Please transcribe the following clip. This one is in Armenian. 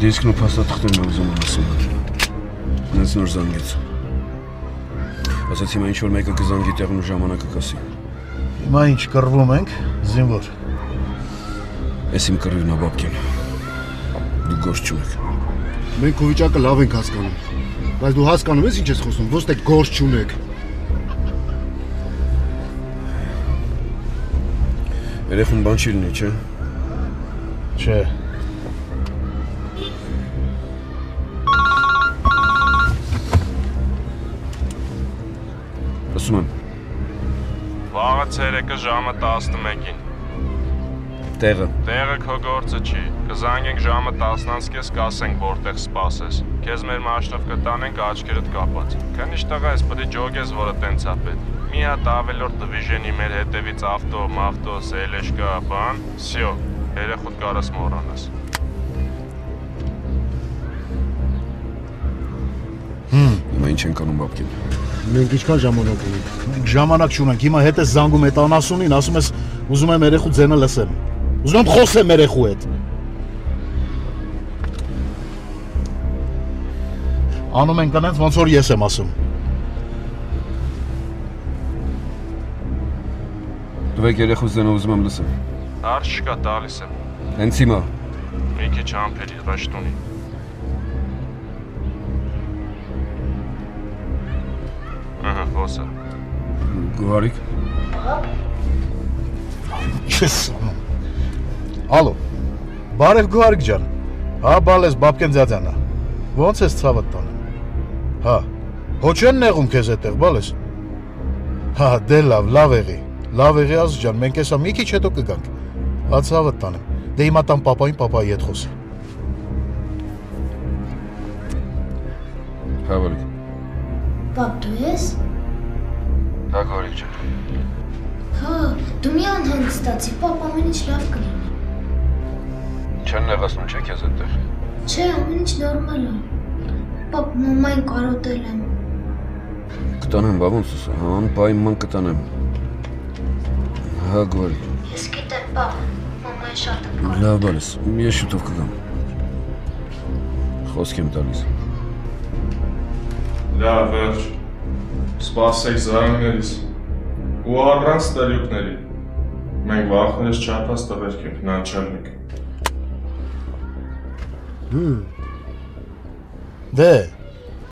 Ռիսկն ու փաստաթղթերն եմ ուզում ասում։ Նենց նոր զանգեց։ Ասաց հիմա ինչ որ մեկը կզանգի տեղն ու ժամանակը կասի։ Հիմա ինչ կռվում ենք, զինվոր։ Էս իմ կռիվն է բաբկին։ Դու գործ չունեք։ Մենք քո վիճակը լավ ենք հասկանում։ Բայց դու հասկանում ես ինչ ես խոսում, ոչ թե գործ չունեք։ Երեխուն բան չի լինի, չէ՞։ Չէ։ Սպասում եմ։ Վաղը ցերեկը ժամը 11-ին։ Տեղը։ Տեղը քո գործը չի։ Կզանգենք ժամը 10-ից կասենք որտեղ սպասես։ Քեզ մեր մաշնով կտանենք աչքերդ կապած։ Քնիշ տղայս, պետք է ջոգես, որը տենց ա պետք։ Մի հատ ավելորդ դիվիժենի մեր հետևից ավտո, մավտո, սելեշկա, բան, սյո։ Երեխուդ կարաս մոռանաս։ Հմ, ու ինչ ենք անում բապկին։ Մենք ինչքան ժամանակ ունենք։ Մենք ժամանակ չունենք։ Հիմա հետ ես զանգում այդ անասունին, ասում ես ուզում եմ երեխու ձենը լսեմ։ Ուզում եմ խոսեմ երեխու հետ։ Անում ենք այնց ոնց որ ես եմ ասում։ Դուք երեխուս դենը ուզում եմ լսեմ։ Հարց չկա տալիս եմ։ Հենց հիմա Մի քիչ ամփերի ռաշտունի։ Ահա, խոսա։ գուհարիկ Չես անում։ Ալո։ Բարև Գոհարիկ ջան։ Հա, բալես Բաբկեն ձյաձյանա։ Ոնց ես ցավը տանում։ Հա։ Հո չեն նեղում քեզ այդտեղ, բալես։ Հա, դե լավ, լավ եղի։ Լավ եղի ազ ջան, մենք հեսա մի քիչ հետո կգանք։ Հա ցավը տանեմ։ Դե հիմա տան papayin papayi հետ խոսի։ հավալիկ։ Պապ, դու ես։ Հա գուհարիկ ջան։ Հա, դու մի անհանգստացի, պապ, ամեն ինչ լավ կլինի։ Չեն նեղացնում չէ քեզ այդտեղ։ Չէ, ամեն ինչ նորմալ է։ Պապ, մամային կարոտել եմ։ Կտանեմ, բա ոնց ասա, անպայման կտանեմ։ Հա գուհարիկ։ Ես գիտեմ, պապ, մամային շատ եմ Լավ բալես, ես շուտով կգամ։ Խոսք եմ տալիս։ Լավ, վերջ։ Սպասեք զանգներից։ Ու առանց տելյուկների։ Մենք վախներս չափած տղերք ենք, նանչալնիկ։ Դե,